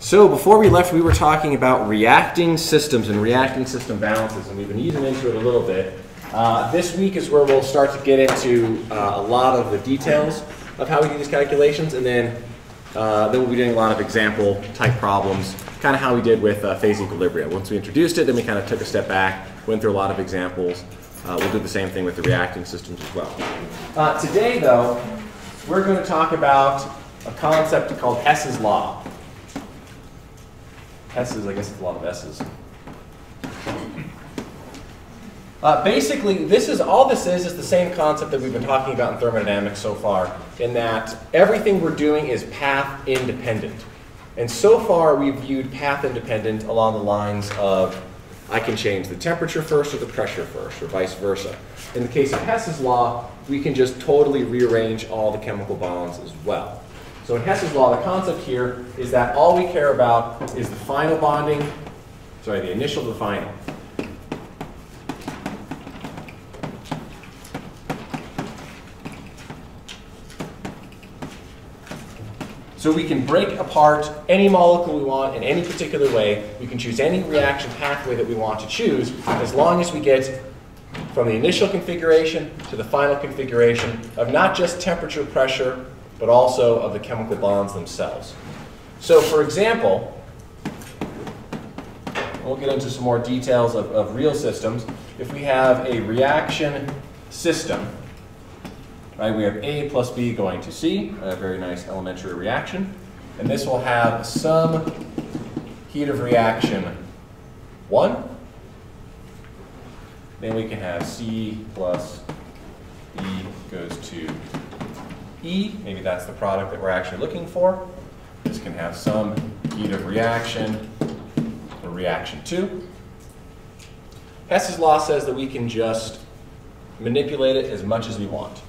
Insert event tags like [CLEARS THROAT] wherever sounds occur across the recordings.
So before we left, we were talking about reacting systems and reacting system balances, and we've been easing into it a little bit. Uh, this week is where we'll start to get into uh, a lot of the details of how we do these calculations, and then uh, then we'll be doing a lot of example type problems, kind of how we did with uh, phase equilibria. Once we introduced it, then we kind of took a step back, went through a lot of examples. Uh, we'll do the same thing with the reacting systems as well. Uh, today, though, we're going to talk about a concept called Hess's law. S's, I guess it's a lot of S's. Uh, basically, this is all this is is the same concept that we've been talking about in thermodynamics so far, in that everything we're doing is path independent. And so far, we've viewed path independent along the lines of I can change the temperature first or the pressure first, or vice versa. In the case of Hess's law, we can just totally rearrange all the chemical bonds as well. So in Hess's law, the concept here is that all we care about is the final bonding, sorry, the initial to the final. So we can break apart any molecule we want in any particular way. We can choose any reaction pathway that we want to choose as long as we get from the initial configuration to the final configuration of not just temperature, pressure, but also of the chemical bonds themselves. So for example, we'll get into some more details of, of real systems. If we have a reaction system, Right, we have A plus B going to C, a very nice elementary reaction. And this will have some heat of reaction 1. Then we can have C plus B goes to E. Maybe that's the product that we're actually looking for. This can have some heat of reaction or reaction 2. Hess's law says that we can just manipulate it as much as we want.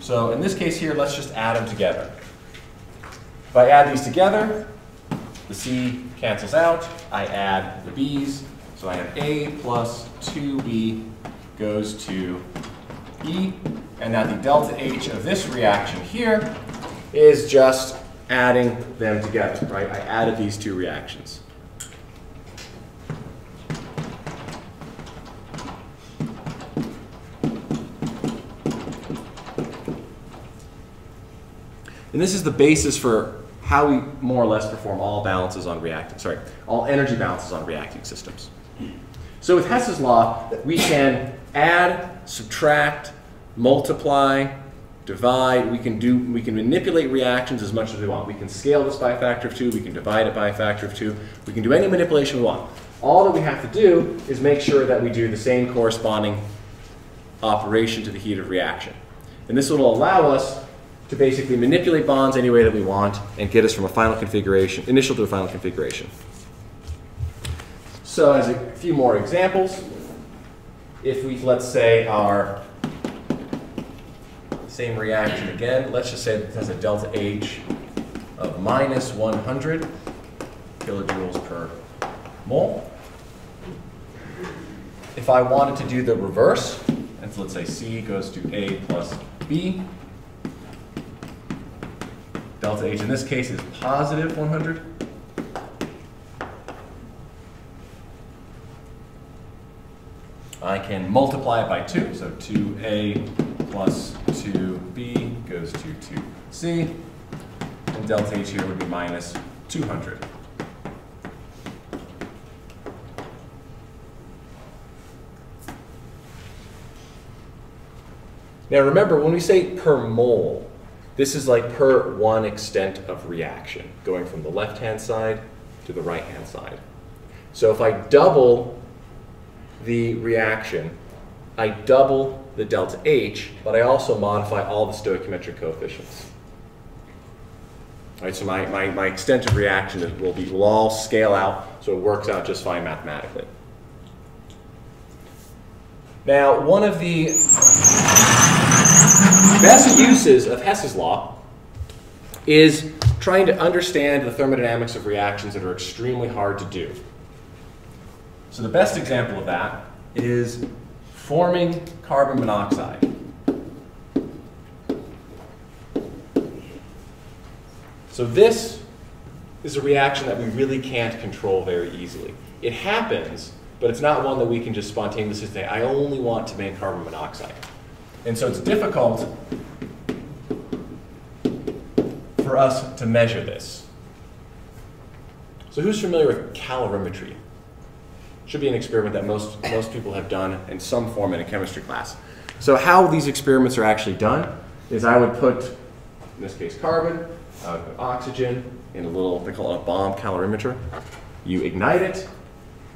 So in this case here, let's just add them together. If I add these together, the C cancels out. I add the B's. So I have A plus 2B goes to E. And now the delta H of this reaction here is just adding them together, right? I added these two reactions. And this is the basis for how we more or less perform all balances on reacting, sorry, all energy balances on reacting systems. So with Hess's law, we can add, subtract, multiply, divide. We can do, we can manipulate reactions as much as we want. We can scale this by a factor of two. We can divide it by a factor of two. We can do any manipulation we want. All that we have to do is make sure that we do the same corresponding operation to the heat of reaction. And this will allow us to basically manipulate bonds any way that we want and get us from a final configuration, initial to a final configuration. So as a few more examples, if we, let's say, our same reaction again, let's just say it has a delta H of minus 100 kilojoules per mole. If I wanted to do the reverse, and so let's say C goes to A plus B, Delta H in this case is positive 100. I can multiply it by 2, so 2a plus 2b goes to 2c, and delta H here would be minus 200. Now remember, when we say per mole, this is like per one extent of reaction, going from the left-hand side to the right-hand side. So if I double the reaction, I double the delta H, but I also modify all the stoichiometric coefficients. All right, so my, my, my extent of reaction will, be, will all scale out, so it works out just fine mathematically. Now, one of the best uses of Hess's law is trying to understand the thermodynamics of reactions that are extremely hard to do. So the best example of that is forming carbon monoxide. So this is a reaction that we really can't control very easily. It happens, but it's not one that we can just spontaneously say, I only want to make carbon monoxide. And so it's difficult for us to measure this. So who's familiar with calorimetry? Should be an experiment that most, most people have done in some form in a chemistry class. So how these experiments are actually done is I would put, in this case, carbon, uh, oxygen in a little, they call it a bomb calorimeter. You ignite it,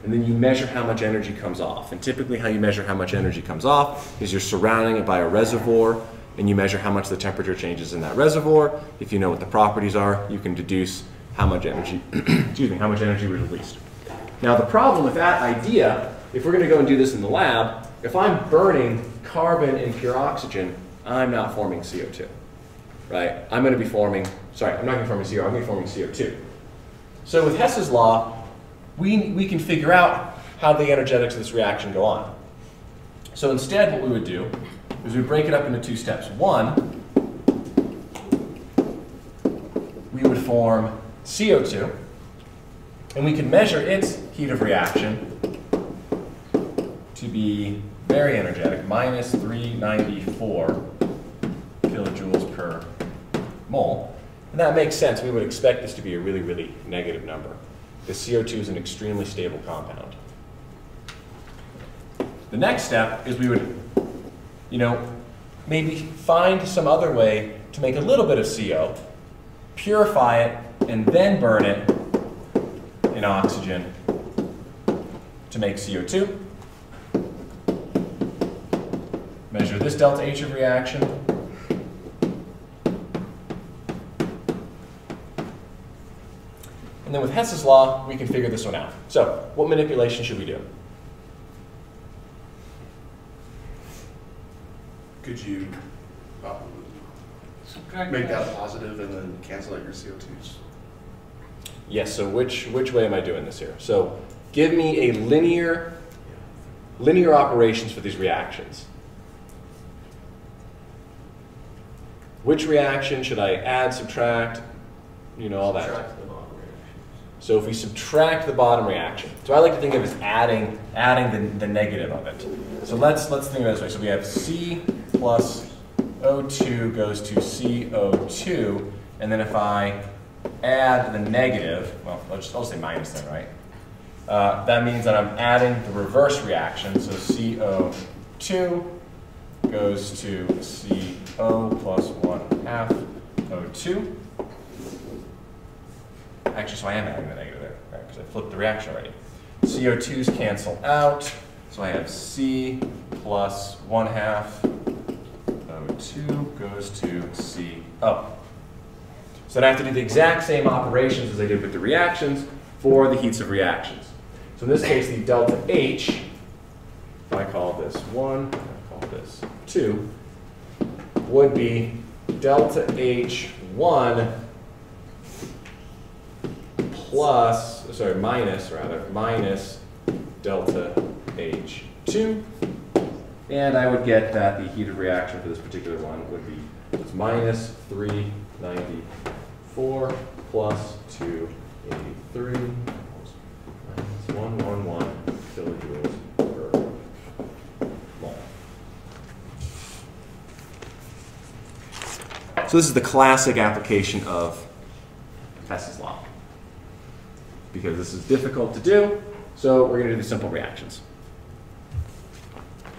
and then you measure how much energy comes off. And typically how you measure how much energy comes off is you're surrounding it by a reservoir, and you measure how much the temperature changes in that reservoir. If you know what the properties are, you can deduce how much energy, [CLEARS THROAT] excuse me, how much energy was released. Now the problem with that idea, if we're going to go and do this in the lab, if I'm burning carbon and pure oxygen, I'm not forming CO2, right? I'm going to be forming, sorry, I'm not going to forming CO, I'm going to be forming CO2. So with Hess's law, we, we can figure out how the energetics of this reaction go on. So instead what we would do is we break it up into two steps. One, we would form CO2, and we can measure its heat of reaction to be very energetic, minus 394 kilojoules per mole. And that makes sense. We would expect this to be a really, really negative number. The CO2 is an extremely stable compound. The next step is we would, you know, maybe find some other way to make a little bit of CO, purify it, and then burn it in oxygen to make CO2. Measure this delta H of reaction. And then with Hess's law, we can figure this one out. So what manipulation should we do? Could you uh, make that positive and then cancel out your CO2s? Yes, so which, which way am I doing this here? So give me a linear, linear operations for these reactions. Which reaction should I add, subtract, you know, all that. So if we subtract the bottom reaction, so I like to think of it as adding, adding the, the negative of it. So let's, let's think of it this way. So we have C plus O2 goes to CO2, and then if I add the negative, well, I'll just, I'll say minus then, right? Uh, that means that I'm adding the reverse reaction, so CO2 goes to CO plus 1 half O2. Actually, so I am adding the negative there, right, because I flipped the reaction already. CO2s cancel out, so I have C plus 1 half O2 goes to C, oh. So i have to do the exact same operations as I did with the reactions for the heats of reactions. So in this case, the delta H, if I call this 1, I call this 2, would be delta H1 plus, sorry, minus rather, minus delta H2. And I would get that the heat of reaction for this particular one would be minus 3 94 plus plus two eighty-three equals minus 111 kilojoules per mole. So this is the classic application of Hess's law. Because this is difficult to do, so we're going to do simple reactions.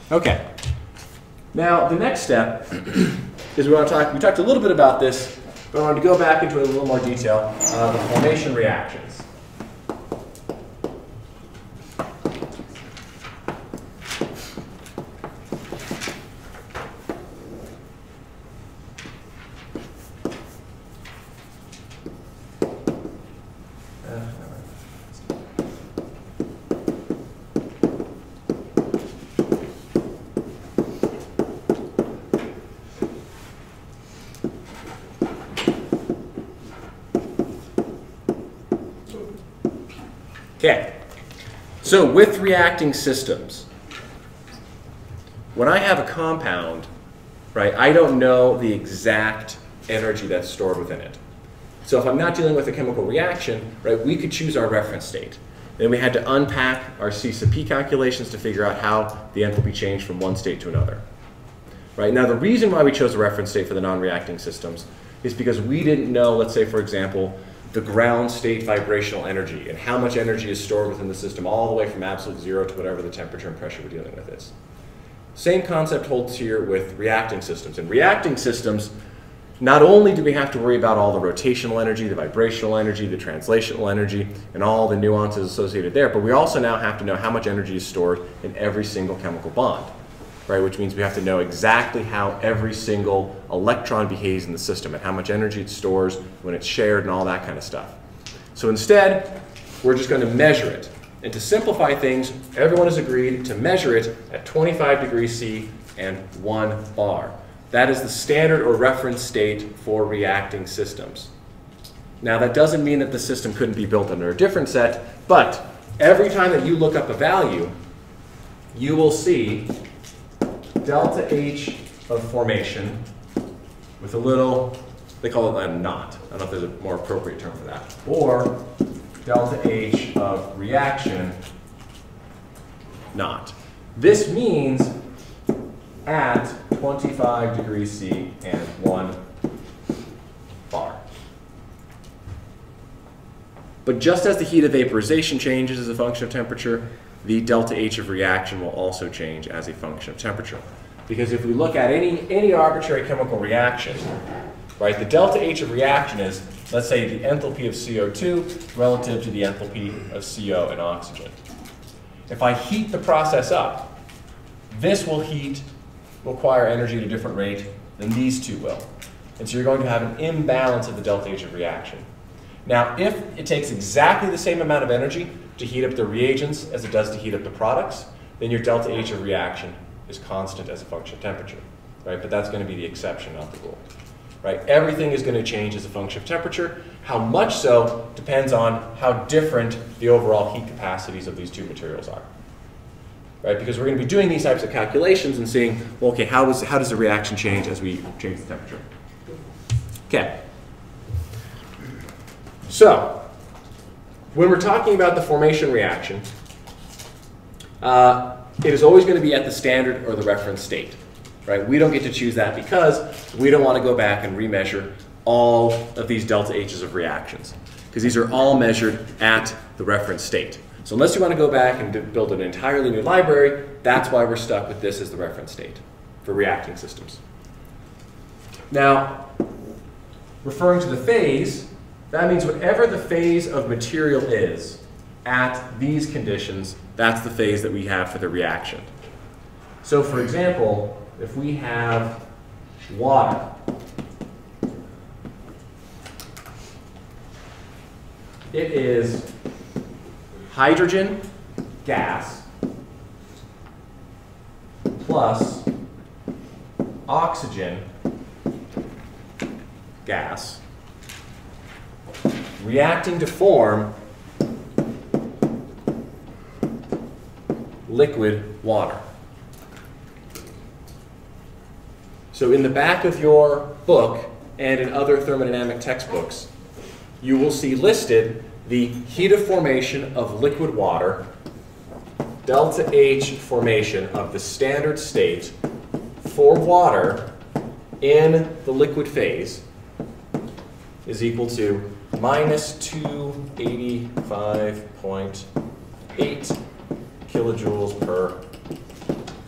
Okay. Now, the next step is we want to talk, we talked a little bit about this but I want to go back into a little more detail, uh, the formation reactions. Okay, so with reacting systems, when I have a compound, right, I don't know the exact energy that's stored within it. So if I'm not dealing with a chemical reaction, right, we could choose our reference state. Then we had to unpack our C sub P calculations to figure out how the enthalpy changed from one state to another. Right? Now the reason why we chose a reference state for the non-reacting systems is because we didn't know, let's say for example, the ground state vibrational energy and how much energy is stored within the system all the way from absolute zero to whatever the temperature and pressure we're dealing with is. Same concept holds here with reacting systems. In reacting systems, not only do we have to worry about all the rotational energy, the vibrational energy, the translational energy, and all the nuances associated there, but we also now have to know how much energy is stored in every single chemical bond, right? Which means we have to know exactly how every single electron behaves in the system and how much energy it stores when it's shared and all that kind of stuff. So instead, we're just going to measure it. And to simplify things, everyone has agreed to measure it at 25 degrees C and 1 bar. That is the standard or reference state for reacting systems. Now that doesn't mean that the system couldn't be built under a different set, but every time that you look up a value, you will see delta H of formation with a little, they call it a naught. I don't know if there's a more appropriate term for that. Or delta H of reaction knot. This means at 25 degrees C and 1 bar. But just as the heat of vaporization changes as a function of temperature, the delta H of reaction will also change as a function of temperature. Because if we look at any, any arbitrary chemical reaction, right, the delta H of reaction is, let's say, the enthalpy of CO2 relative to the enthalpy of CO and oxygen. If I heat the process up, this will heat require energy at a different rate than these two will. And so you're going to have an imbalance of the delta H of reaction. Now, if it takes exactly the same amount of energy to heat up the reagents as it does to heat up the products, then your delta H of reaction is constant as a function of temperature, right? But that's going to be the exception, not the rule, right? Everything is going to change as a function of temperature. How much so depends on how different the overall heat capacities of these two materials are right? Because we're going to be doing these types of calculations and seeing, well, okay, how, is, how does the reaction change as we change the temperature? Okay. So, when we're talking about the formation reaction, uh, it is always going to be at the standard or the reference state, right? We don't get to choose that because we don't want to go back and remeasure all of these delta H's of reactions because these are all measured at the reference state. So unless you want to go back and build an entirely new library, that's why we're stuck with this as the reference state for reacting systems. Now, referring to the phase, that means whatever the phase of material is at these conditions, that's the phase that we have for the reaction. So for example, if we have water, it is hydrogen gas plus oxygen gas reacting to form liquid water. So in the back of your book and in other thermodynamic textbooks, you will see listed the heat of formation of liquid water, delta H formation of the standard state for water in the liquid phase is equal to minus 285.8 kilojoules per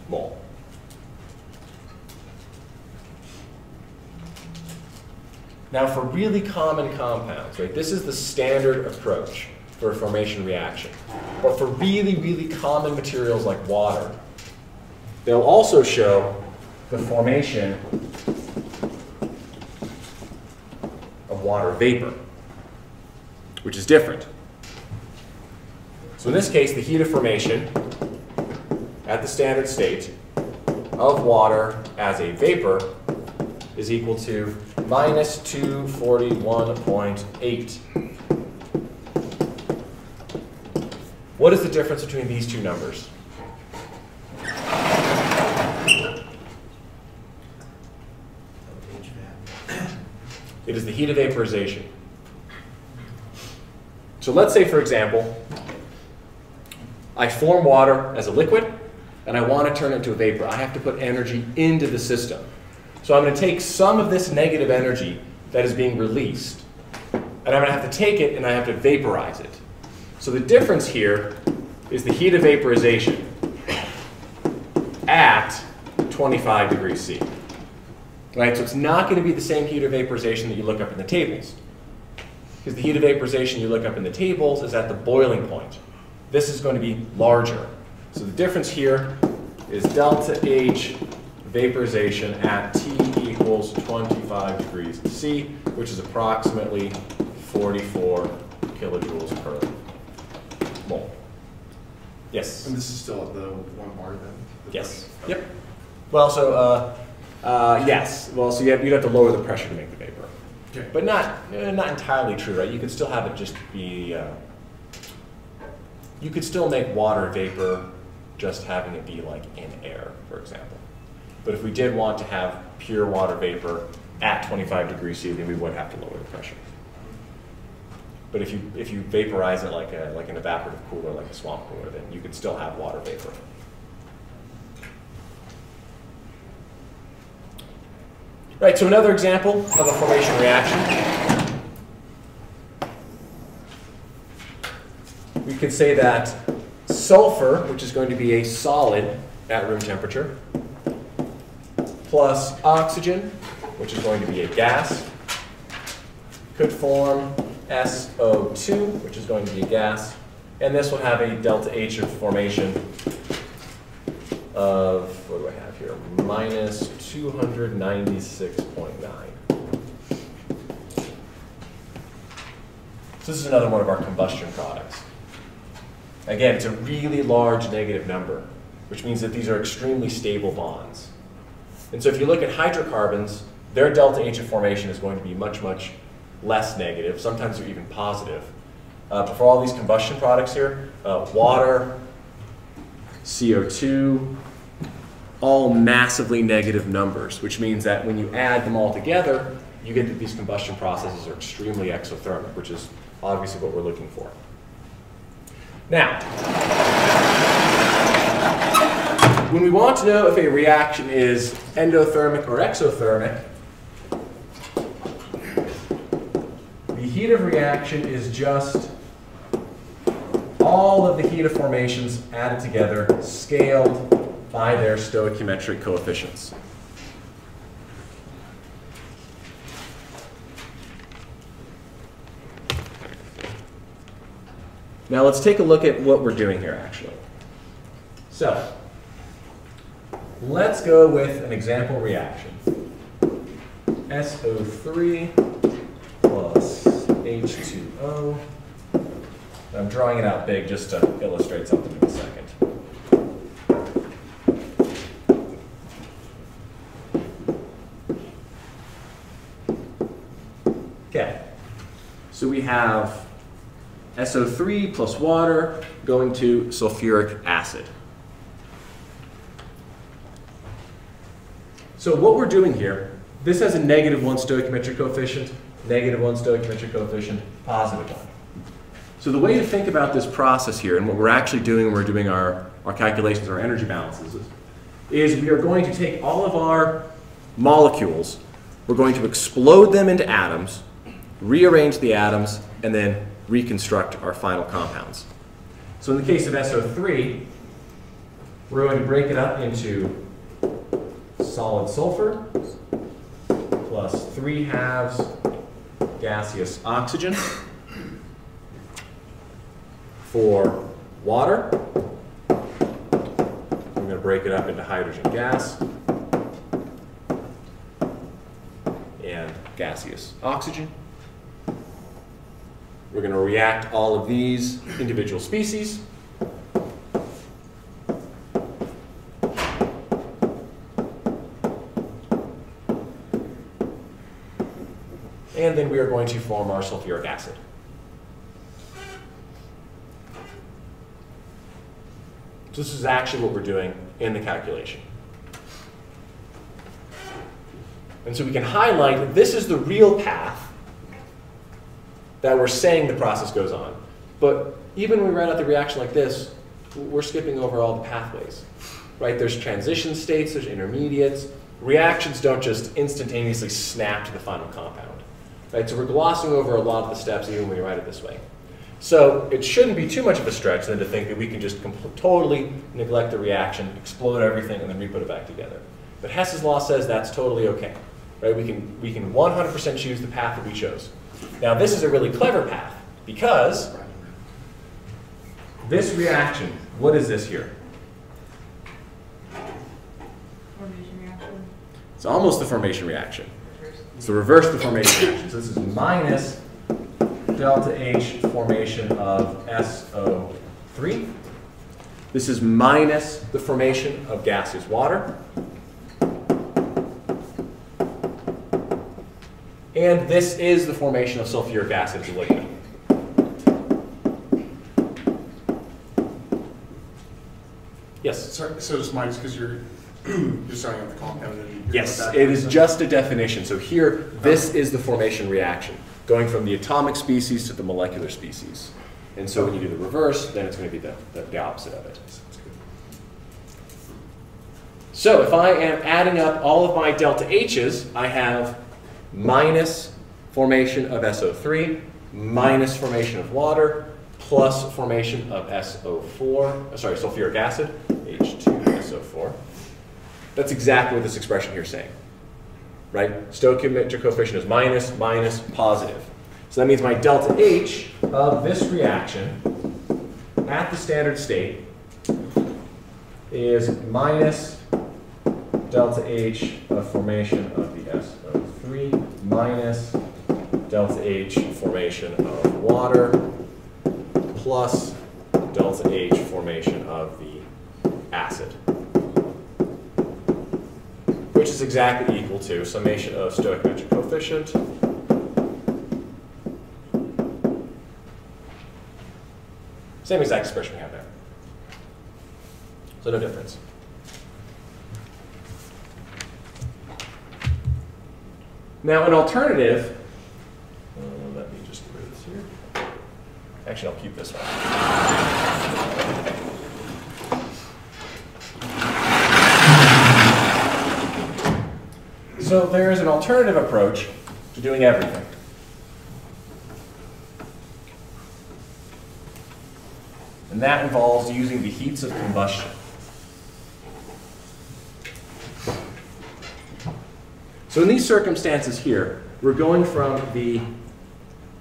mole. Now for really common compounds, right, this is the standard approach for a formation reaction. But for really, really common materials like water, they'll also show the formation of water vapor, which is different. So in this case, the heat of formation at the standard state of water as a vapor is equal to minus 241.8. What is the difference between these two numbers? It is the heat of vaporization. So let's say, for example, I form water as a liquid, and I want to turn it into a vapor. I have to put energy into the system. So I'm going to take some of this negative energy that is being released, and I'm going to have to take it and I have to vaporize it. So the difference here is the heat of vaporization at 25 degrees C. Right, so it's not going to be the same heat of vaporization that you look up in the tables. Because the heat of vaporization you look up in the tables is at the boiling point. This is going to be larger. So the difference here is delta H vaporization at T equals 25 degrees C, which is approximately 44 kilojoules per mole. Yes? And this is still at the one bar then? The Yes. pressure? Yep. Well, so, uh, uh, yes. Well, so you have, you'd have to lower the pressure to make the. Okay. But not, eh, not entirely true, right? You could still have it just be, uh, you could still make water vapor just having it be like in air, for example. But if we did want to have pure water vapor at 25 degrees C, then we would have to lower the pressure. But if you, if you vaporize it like, a, like an evaporative cooler, like a swamp cooler, then you could still have water vapor. Right, so another example of a formation reaction. We could say that sulfur, which is going to be a solid at room temperature, plus oxygen, which is going to be a gas, could form SO2, which is going to be a gas, and this will have a delta H of formation of, what do I have here, minus 296.9. So this is another one of our combustion products. Again, it's a really large negative number, which means that these are extremely stable bonds. And so if you look at hydrocarbons, their delta H of formation is going to be much, much less negative. Sometimes they're even positive. Uh, but for all these combustion products here, uh, water, CO2, all massively negative numbers, which means that when you add them all together, you get that these combustion processes are extremely exothermic, which is obviously what we're looking for. Now, when we want to know if a reaction is endothermic or exothermic, the heat of reaction is just all of the heat of formations added together, scaled by their stoichiometric coefficients. Now let's take a look at what we're doing here actually. So, let's go with an example reaction. SO3 plus H2O. I'm drawing it out big just to illustrate something in a second. Okay, so we have SO3 plus water going to sulfuric acid. So what we're doing here, this has a negative one stoichiometric coefficient, negative one stoichiometric coefficient, positive one. So the way to think about this process here, and what we're actually doing when we're doing our, our calculations, our energy balances, is we are going to take all of our molecules, we're going to explode them into atoms, rearrange the atoms, and then reconstruct our final compounds. So in the case of SO3, we're going to break it up into solid sulfur plus 3 halves gaseous oxygen. For water, I'm going to break it up into hydrogen gas and gaseous oxygen. We're going to react all of these individual species. And then we are going to form our sulfuric acid. So this is actually what we're doing in the calculation. And so we can highlight that this is the real path that we're saying the process goes on. But even when we write out the reaction like this, we're skipping over all the pathways, right? There's transition states, there's intermediates. Reactions don't just instantaneously snap to the final compound, right? So we're glossing over a lot of the steps even when we write it this way. So it shouldn't be too much of a stretch then to think that we can just totally neglect the reaction, explode everything, and then re-put it back together. But Hess's law says that's totally okay, right? We can, we can 100% choose the path that we chose. Now this is a really clever path because this reaction, what is this here? Formation reaction. It's almost the formation reaction. The reverse the formation reaction. So this is minus delta H formation of SO3. This is minus the formation of gaseous water. And this is the formation of sulfuric acid as a. Yes? So, so it's minus because you're, [CLEARS THROAT] you're starting with the compound and. Yes, it is just a definition. So here, oh. this is the formation reaction, going from the atomic species to the molecular species. And so when you do the reverse, then it's going to be the, the, the opposite of it. So if I am adding up all of my delta H's, I have minus formation of SO3, minus formation of water, plus formation of SO4, uh, sorry, sulfuric acid, H2SO4. That's exactly what this expression here is saying, right? Stoichiometric coefficient is minus, minus, positive. So that means my delta H of this reaction at the standard state is minus delta H of formation of the SO3 minus delta H formation of water plus delta H formation of the acid which is exactly equal to summation of stoichiometric coefficient same exact expression we have there. So no difference. Now an alternative, uh, let me just get rid of this here. Actually, I'll keep this one. So there is an alternative approach to doing everything. And that involves using the heats of combustion. So in these circumstances here, we're going from the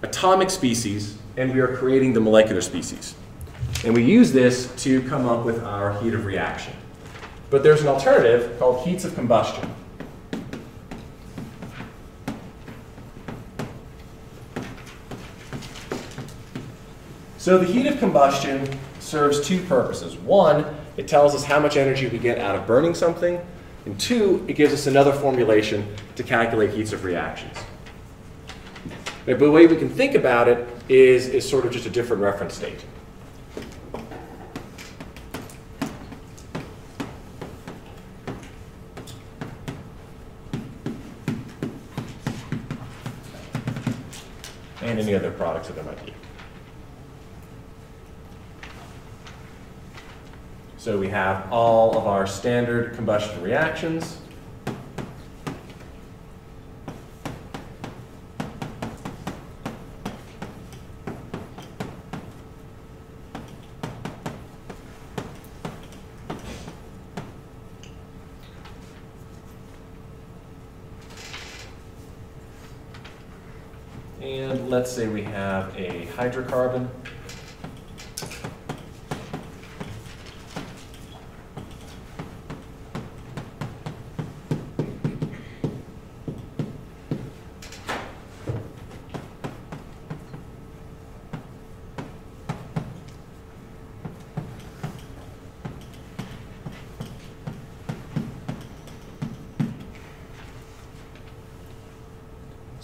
atomic species and we are creating the molecular species. And we use this to come up with our heat of reaction. But there's an alternative called heats of combustion. So the heat of combustion serves two purposes. One, it tells us how much energy we get out of burning something. And two, it gives us another formulation to calculate heats of reactions. But the way we can think about it is, is sort of just a different reference state. And any other products that there might be. So we have all of our standard combustion reactions. And let's say we have a hydrocarbon.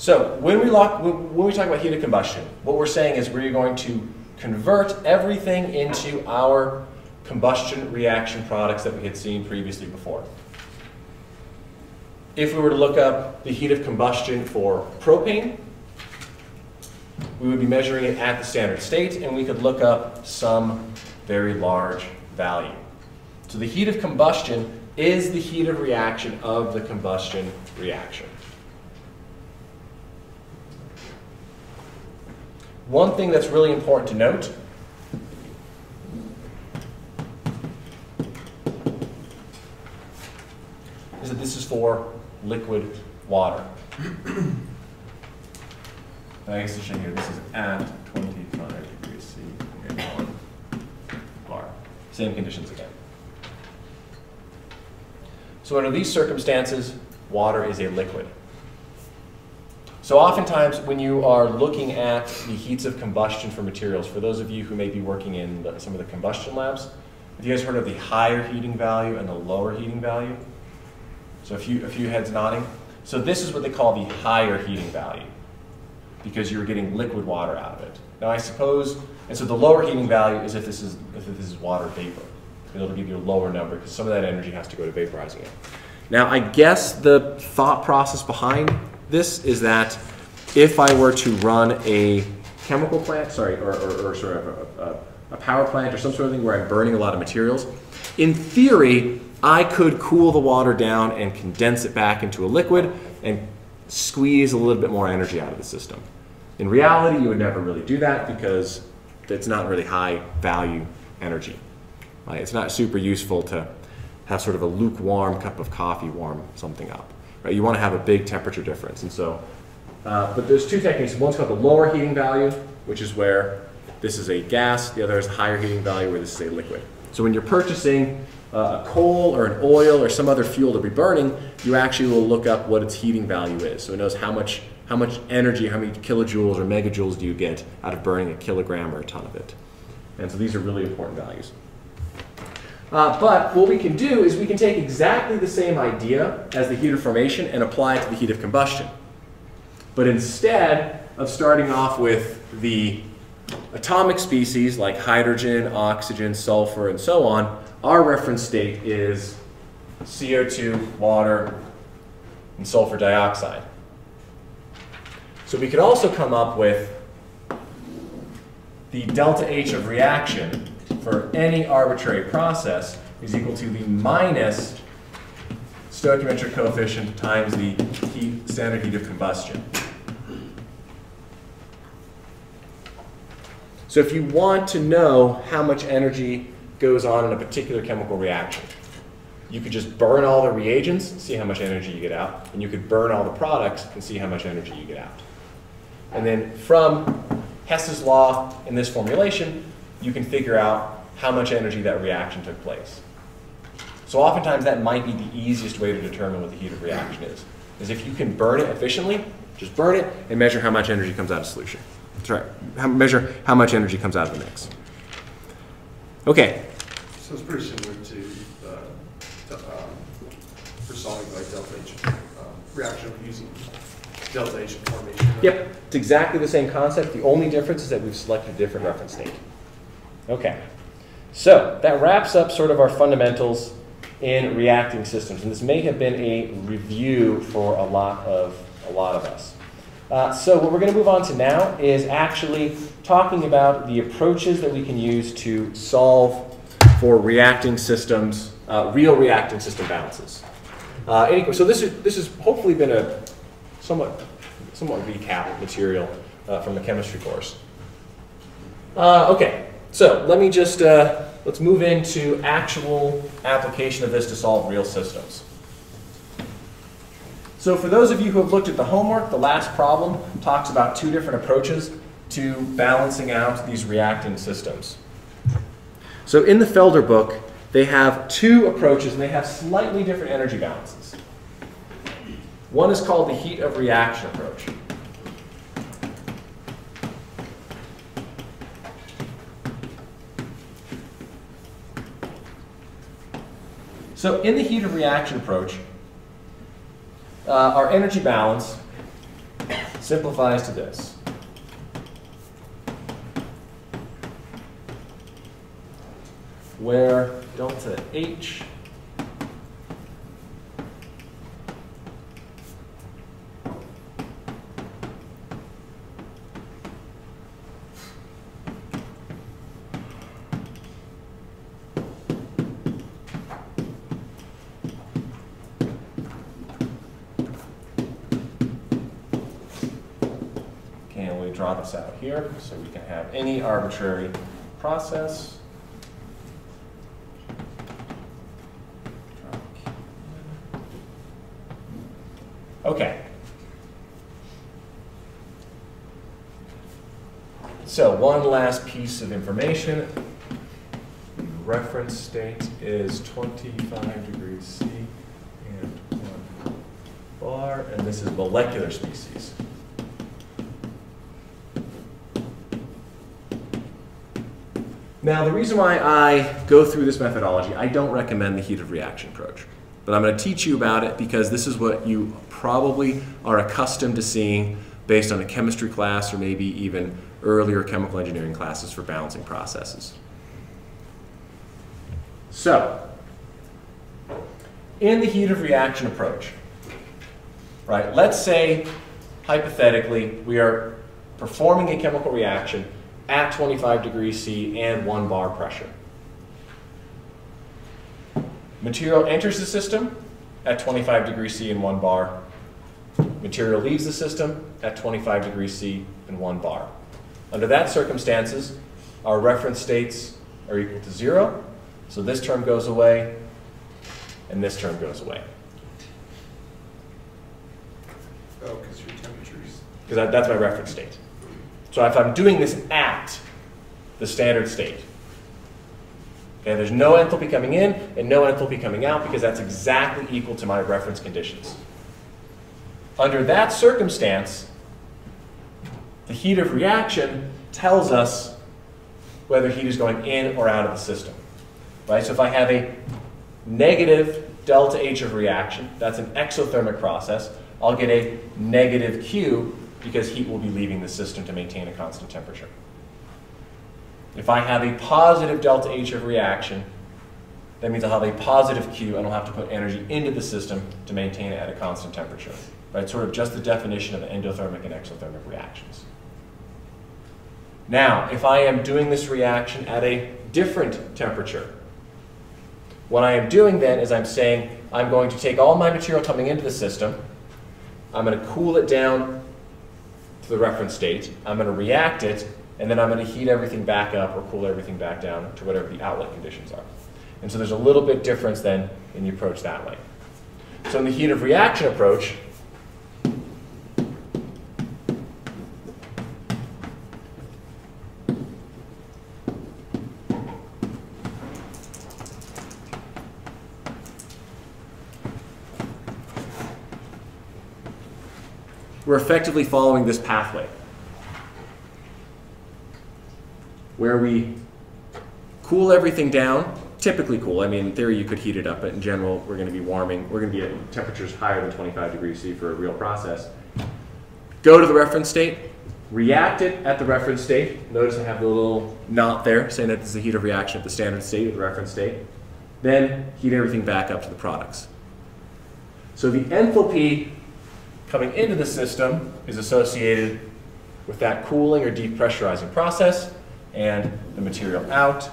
So when we, lock, when we talk about heat of combustion, what we're saying is we're going to convert everything into our combustion reaction products that we had seen previously before. If we were to look up the heat of combustion for propane, we would be measuring it at the standard state, and we could look up some very large value. So the heat of combustion is the heat of reaction of the combustion reaction. One thing that's really important to note is that this is for liquid water. I should here, this is at 25 degrees C and 1 bar. Same conditions again. So under these circumstances, water is a liquid. So oftentimes when you are looking at the heats of combustion for materials, for those of you who may be working in the, some of the combustion labs, have you guys heard of the higher heating value and the lower heating value? So a few, a few heads nodding. So this is what they call the higher heating value because you're getting liquid water out of it. Now I suppose, and so the lower heating value is if this is, if this is water vapor. It'll give you a lower number because some of that energy has to go to vaporizing it. Now I guess the thought process behind this is that if I were to run a chemical plant, sorry, or, or, or sort of a, a, a power plant or some sort of thing where I'm burning a lot of materials, in theory, I could cool the water down and condense it back into a liquid and squeeze a little bit more energy out of the system. In reality, you would never really do that because it's not really high value energy. Right? It's not super useful to have sort of a lukewarm cup of coffee warm something up. Right? You want to have a big temperature difference. And so, uh, but there's two techniques. One's called the lower heating value, which is where this is a gas. The other is a higher heating value where this is a liquid. So when you're purchasing uh, a coal or an oil or some other fuel to be burning, you actually will look up what its heating value is. So it knows how much, how much energy, how many kilojoules or megajoules do you get out of burning a kilogram or a ton of it. And so these are really important values. Uh, but what we can do is we can take exactly the same idea as the heat of formation and apply it to the heat of combustion. But instead of starting off with the atomic species like hydrogen, oxygen, sulfur, and so on, our reference state is CO2, water, and sulfur dioxide. So we could also come up with the delta H of reaction for any arbitrary process is equal to the minus stoichiometric coefficient times the heat, standard heat of combustion. So if you want to know how much energy goes on in a particular chemical reaction, you could just burn all the reagents see how much energy you get out, and you could burn all the products and see how much energy you get out. And then from Hess's law in this formulation, you can figure out how much energy that reaction took place. So oftentimes that might be the easiest way to determine what the heat of reaction is, is if you can burn it efficiently, just burn it and measure how much energy comes out of solution. That's right, measure how much energy comes out of the mix. Okay. So it's pretty similar to, uh, um, for solving like delta H, um, reaction using delta H formation. Yep, it's exactly the same concept. The only difference is that we've selected a different reference state. Okay, so that wraps up sort of our fundamentals in reacting systems. And this may have been a review for a lot of, a lot of us. Uh, so what we're going to move on to now is actually talking about the approaches that we can use to solve for reacting systems, uh, real reacting system balances. Uh, so this, is, this has hopefully been a somewhat, somewhat recap material uh, from the chemistry course. Uh, okay, so let me just, uh, let's move into actual application of this to solve real systems. So for those of you who have looked at the homework, the last problem talks about two different approaches to balancing out these reacting systems. So in the Felder book, they have two approaches and they have slightly different energy balances. One is called the heat of reaction approach. So in the heat of reaction approach, uh, our energy balance simplifies to this. Where delta H draw this out here so we can have any arbitrary process. Okay. So one last piece of information. The reference state is 25 degrees C and one bar, and this is molecular species. Now, the reason why I go through this methodology, I don't recommend the heat of reaction approach. But I'm going to teach you about it because this is what you probably are accustomed to seeing based on a chemistry class or maybe even earlier chemical engineering classes for balancing processes. So, in the heat of reaction approach, right, let's say hypothetically we are performing a chemical reaction at 25 degrees C and 1 bar pressure. Material enters the system at 25 degrees C and 1 bar. Material leaves the system at 25 degrees C and 1 bar. Under that circumstances, our reference states are equal to 0, so this term goes away, and this term goes away. Oh, because your temperatures. Because that, that's my reference state. So if I'm doing this at the standard state, okay, there's no enthalpy coming in and no enthalpy coming out because that's exactly equal to my reference conditions. Under that circumstance, the heat of reaction tells us whether heat is going in or out of the system. Right? So if I have a negative delta H of reaction, that's an exothermic process, I'll get a negative Q because heat will be leaving the system to maintain a constant temperature. If I have a positive delta H of reaction, that means I'll have a positive Q and I'll have to put energy into the system to maintain it at a constant temperature. Right? Sort of just the definition of endothermic and exothermic reactions. Now, if I am doing this reaction at a different temperature, what I am doing then is I'm saying I'm going to take all my material coming into the system, I'm going to cool it down to the reference state, I'm going to react it, and then I'm going to heat everything back up or cool everything back down to whatever the outlet conditions are. And so there's a little bit difference then in the approach that way. So in the heat of reaction approach, we're effectively following this pathway where we cool everything down, typically cool. I mean, in theory, you could heat it up, but in general, we're going to be warming. We're going to be at temperatures higher than 25 degrees C for a real process. Go to the reference state, react it at the reference state. Notice I have the little naught there saying that this is the heat of reaction at the standard state, the reference state. Then heat everything back up to the products. So the enthalpy coming into the system is associated with that cooling or depressurizing process, and the material out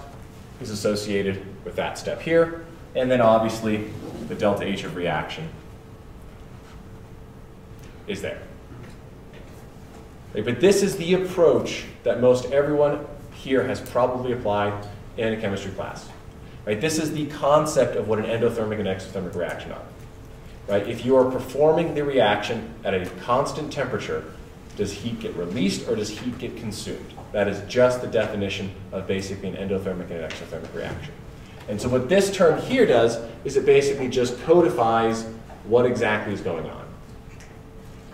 is associated with that step here, and then obviously the delta H of reaction is there. But this is the approach that most everyone here has probably applied in a chemistry class. Right? This is the concept of what an endothermic and exothermic reaction are. Right? If you are performing the reaction at a constant temperature, does heat get released or does heat get consumed? That is just the definition of basically an endothermic and an exothermic reaction. And so what this term here does is it basically just codifies what exactly is going on.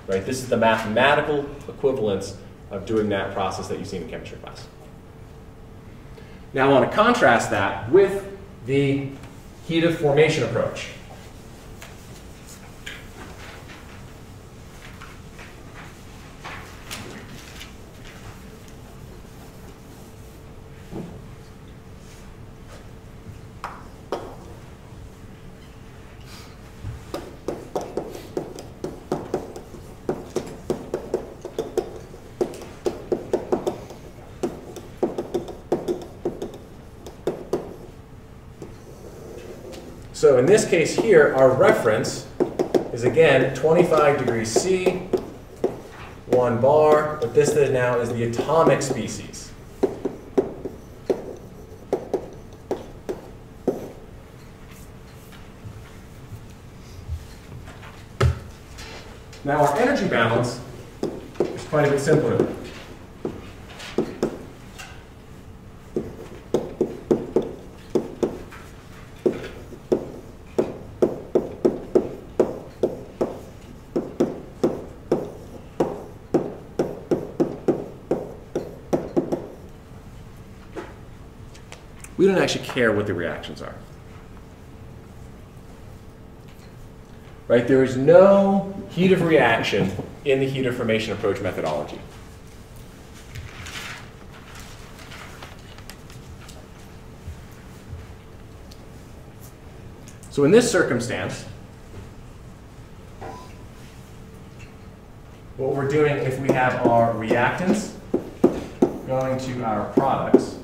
Right? This is the mathematical equivalence of doing that process that you see in chemistry class. Now I want to contrast that with the heat of formation approach. So in this case here, our reference is again 25 degrees C, one bar, but this now is the atomic species. Now our energy balance is quite a bit simpler. Care what the reactions are. Right? There is no heat of reaction in the heat of formation approach methodology. So in this circumstance, what we're doing if we have our reactants going to our products,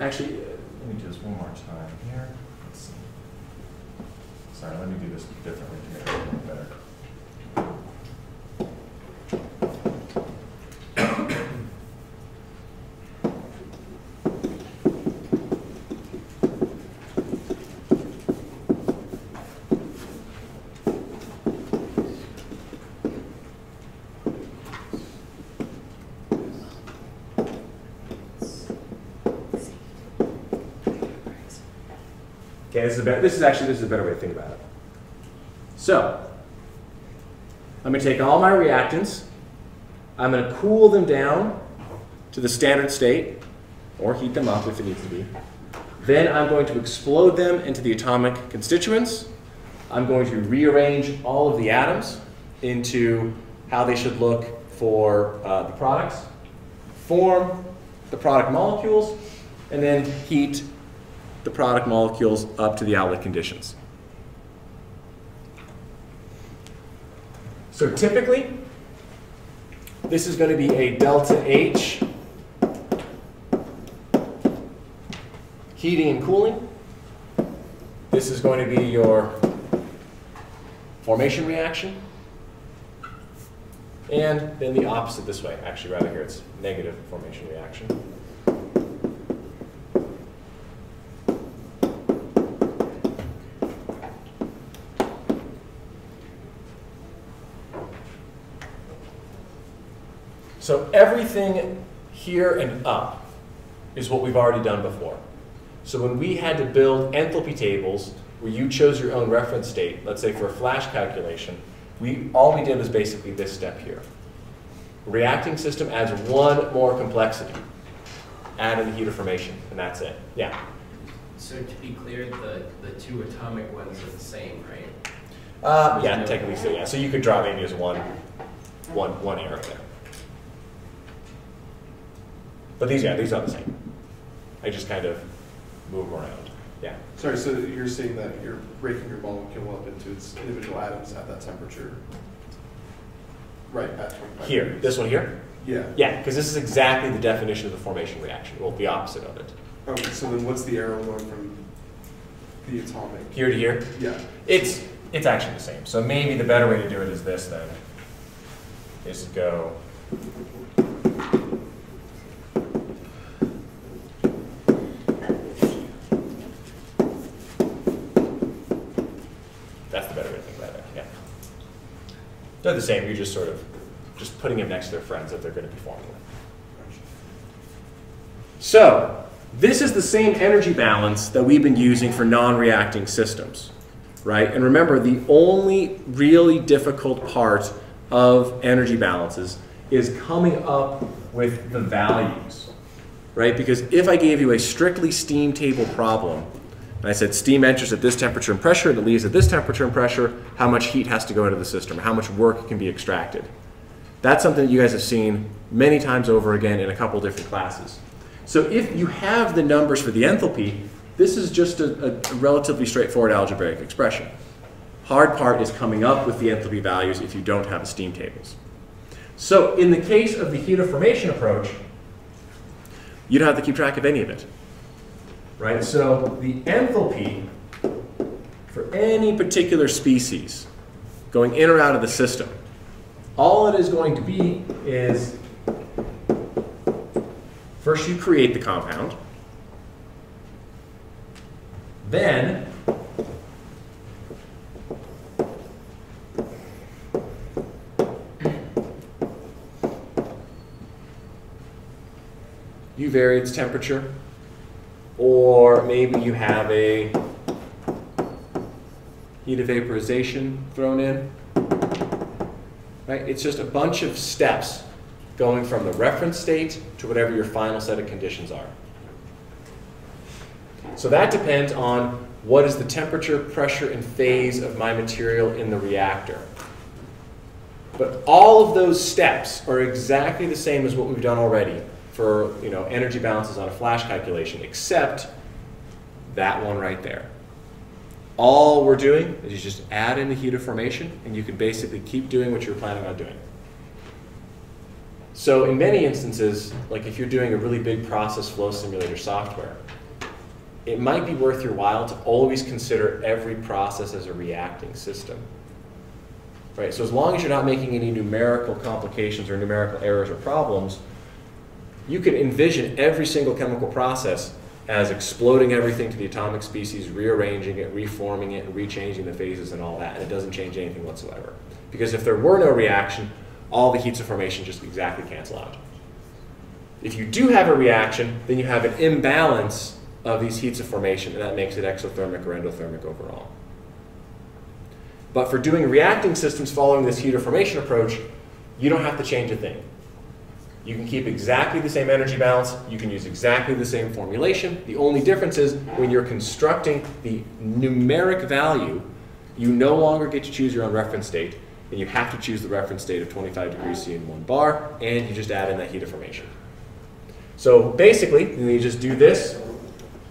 Actually, uh, let me do this one more time here. Let's see. Sorry, let me do this differently to make it look better. Okay, this is better, this is actually, this is a better way to think about it. So, I'm gonna take all my reactants, I'm gonna cool them down to the standard state, or heat them up if it needs to be. Then I'm going to explode them into the atomic constituents. I'm going to rearrange all of the atoms into how they should look for uh, the products, form the product molecules, and then heat the product molecules up to the outlet conditions. So typically, this is going to be a delta H heating and cooling. This is going to be your formation reaction. And then the opposite this way. Actually, rather here, it's negative formation reaction. So everything here and up is what we've already done before. So when we had to build enthalpy tables where you chose your own reference state, let's say for a flash calculation, we, all we did was basically this step here. Reacting system adds one more complexity. Add in the heat of formation, and that's it. Yeah. So to be clear, the, the two atomic ones are the same, right? Uh, yeah, technically so, yeah. So you could draw maybe as one, one, one arrow there. But these, yeah, these are the same. I just kind of move them around. Yeah. Sorry, so you're saying that you're breaking your molecule up into its individual atoms at that temperature? Right, at 25 Here, degrees. this one here? Yeah. Yeah, because this is exactly the definition of the formation reaction. Well, the opposite of it. Okay, so then what's the arrow going from the atomic? Here to here, Yeah. it's it's actually the same. So maybe the better way to do it is this then. Is to go. That's the better way to think about it. Yeah. They're the same. You're just sort of just putting them next to their friends that they're going to be forming with. So, this is the same energy balance that we've been using for non-reacting systems, right? And remember, the only really difficult part of energy balances is coming up with the values, right? Because if I gave you a strictly steam table problem, and I said steam enters at this temperature and pressure, and it leaves at this temperature and pressure, how much heat has to go into the system, how much work can be extracted. That's something that you guys have seen many times over again in a couple different classes. So if you have the numbers for the enthalpy, this is just a, a relatively straightforward algebraic expression. Hard part is coming up with the enthalpy values if you don't have the steam tables. So in the case of the heat of formation approach, you don't have to keep track of any of it. Right? So the enthalpy for any particular species going in or out of the system, all it is going to be is first you create the compound, then you vary its temperature, or maybe you have a heat of vaporization thrown in. Right? It's just a bunch of steps going from the reference state to whatever your final set of conditions are. So that depends on what is the temperature, pressure, and phase of my material in the reactor. But all of those steps are exactly the same as what we've done already for you know, energy balances on a flash calculation, except that one right there. All we're doing is just add in the heat of formation, and you can basically keep doing what you were planning on doing. So in many instances, like if you're doing a really big process flow simulator software, it might be worth your while to always consider every process as a reacting system. Right? So as long as you're not making any numerical complications or numerical errors or problems, you can envision every single chemical process as exploding everything to the atomic species, rearranging it, reforming it, and rechanging the phases and all that, and it doesn't change anything whatsoever. Because if there were no reaction, all the heats of formation just exactly cancel out. If you do have a reaction, then you have an imbalance of these heats of formation, and that makes it exothermic or endothermic overall. But for doing reacting systems following this heat of formation approach, you don't have to change a thing. You can keep exactly the same energy balance. You can use exactly the same formulation. The only difference is when you're constructing the numeric value, you no longer get to choose your own reference state, and you have to choose the reference state of 25 degrees C in one bar, and you just add in that heat of formation. So basically, you just do this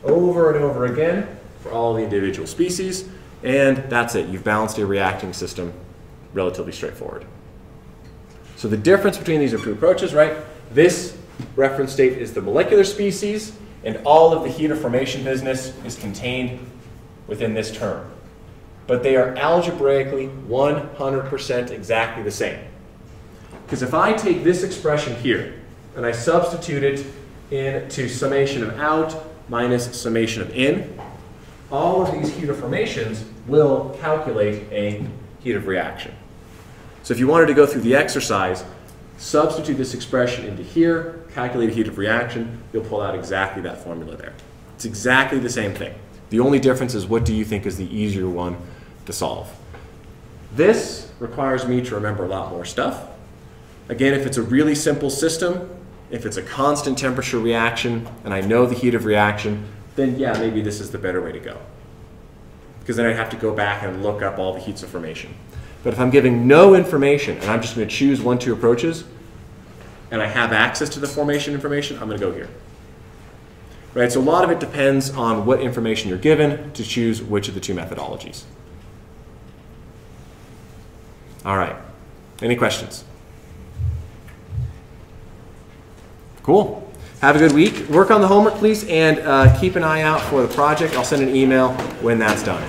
over and over again for all the individual species, and that's it. You've balanced a reacting system relatively straightforward. So the difference between these two approaches, right? This reference state is the molecular species, and all of the heat of formation business is contained within this term. But they are algebraically 100% exactly the same. Because if I take this expression here, and I substitute it into summation of out minus summation of in, all of these heat of formations will calculate a heat of reaction. So if you wanted to go through the exercise, substitute this expression into here, calculate a heat of reaction, you'll pull out exactly that formula there. It's exactly the same thing. The only difference is what do you think is the easier one to solve. This requires me to remember a lot more stuff. Again, if it's a really simple system, if it's a constant temperature reaction, and I know the heat of reaction, then yeah, maybe this is the better way to go. Because then I'd have to go back and look up all the heats of formation. But if I'm giving no information and I'm just going to choose one, two approaches, and I have access to the formation information, I'm going to go here. Right, so a lot of it depends on what information you're given to choose which of the two methodologies. All right, any questions? Cool. Have a good week. Work on the homework, please, and uh, keep an eye out for the project. I'll send an email when that's done.